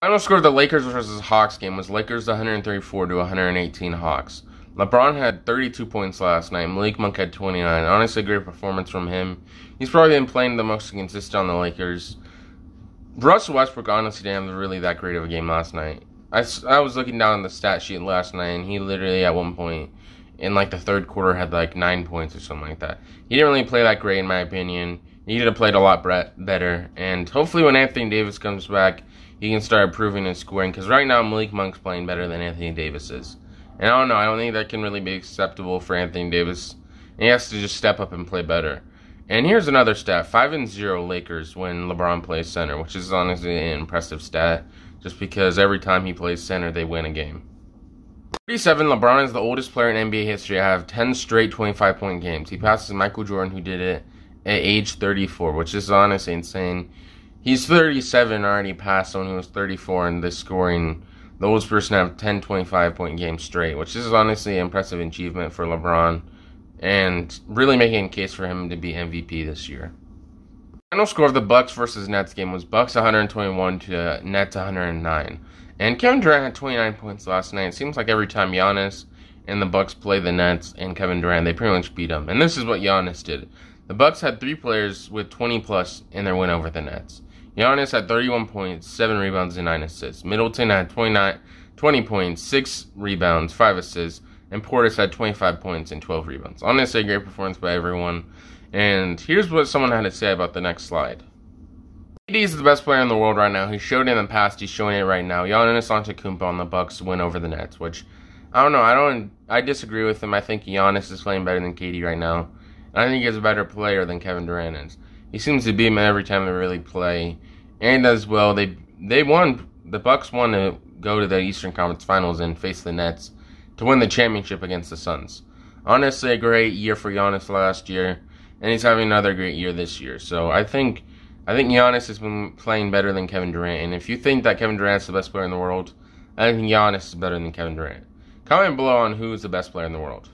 Final score of the Lakers versus Hawks game was Lakers 134 to 118 Hawks. LeBron had 32 points last night. Malik Monk had 29. Honestly, great performance from him. He's probably been playing the most consistent on the Lakers. Russell Westbrook honestly didn't have really that great of a game last night. I, I was looking down the stat sheet last night, and he literally at one point in like the third quarter had like nine points or something like that. He didn't really play that great in my opinion. He could have played a lot better, and hopefully when Anthony Davis comes back, he can start improving and scoring. Because right now Malik Monk's playing better than Anthony Davis is, and I don't know. I don't think that can really be acceptable for Anthony Davis. He has to just step up and play better. And here's another stat: five and zero Lakers when LeBron plays center, which is honestly an impressive stat. Just because every time he plays center, they win a game. 37, LeBron is the oldest player in NBA history to have 10 straight 25 point games. He passes Michael Jordan, who did it at age 34, which is honestly insane. He's 37 already passed when he was 34, and this scoring oldest person have 10 25 point games straight, which is honestly an impressive achievement for LeBron and really making a case for him to be MVP this year. Final score of the Bucks versus Nets game was Bucks 121 to Nets 109. And Kevin Durant had 29 points last night. It seems like every time Giannis and the Bucks play the Nets and Kevin Durant, they pretty much beat them. And this is what Giannis did. The Bucks had three players with 20 plus in their win over the Nets. Giannis had 31 points, 7 rebounds, and 9 assists. Middleton had 29, 20 points, 6 rebounds, 5 assists. And Portis had 25 points and 12 rebounds. Honestly, a great performance by everyone. And here's what someone had to say about the next slide. KD is the best player in the world right now. He showed it in the past. He's showing it right now. Giannis Antetokounmpo on the Bucks win over the Nets, which I don't know. I don't. I disagree with him. I think Giannis is playing better than KD right now. I think he's a better player than Kevin Durant is. He seems to beat him every time they really play, and as well they they won. The Bucks won to go to the Eastern Conference Finals and face the Nets to win the championship against the Suns. Honestly, a great year for Giannis last year, and he's having another great year this year. So I think I think Giannis has been playing better than Kevin Durant. And if you think that Kevin Durant's the best player in the world, I think Giannis is better than Kevin Durant. Comment below on who's the best player in the world.